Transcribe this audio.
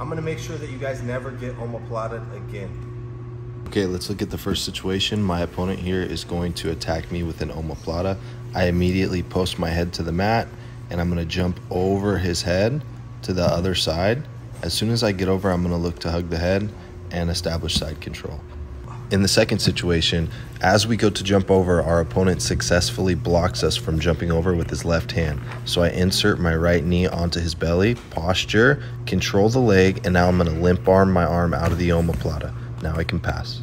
I'm gonna make sure that you guys never get omoplata again. Okay, let's look at the first situation. My opponent here is going to attack me with an omoplata. I immediately post my head to the mat and I'm to jump over his head to the other side. As soon as I get over, I'm to look to hug the head and establish side control. In the second situation, as we go to jump over, our opponent successfully blocks us from jumping over with his left hand. So I insert my right knee onto his belly, posture, control the leg, and now I'm going to limp arm my arm out of the omoplata. Now I can pass.